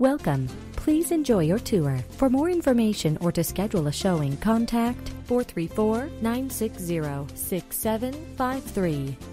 Welcome. Please enjoy your tour. For more information or to schedule a showing, contact 434 960 6753.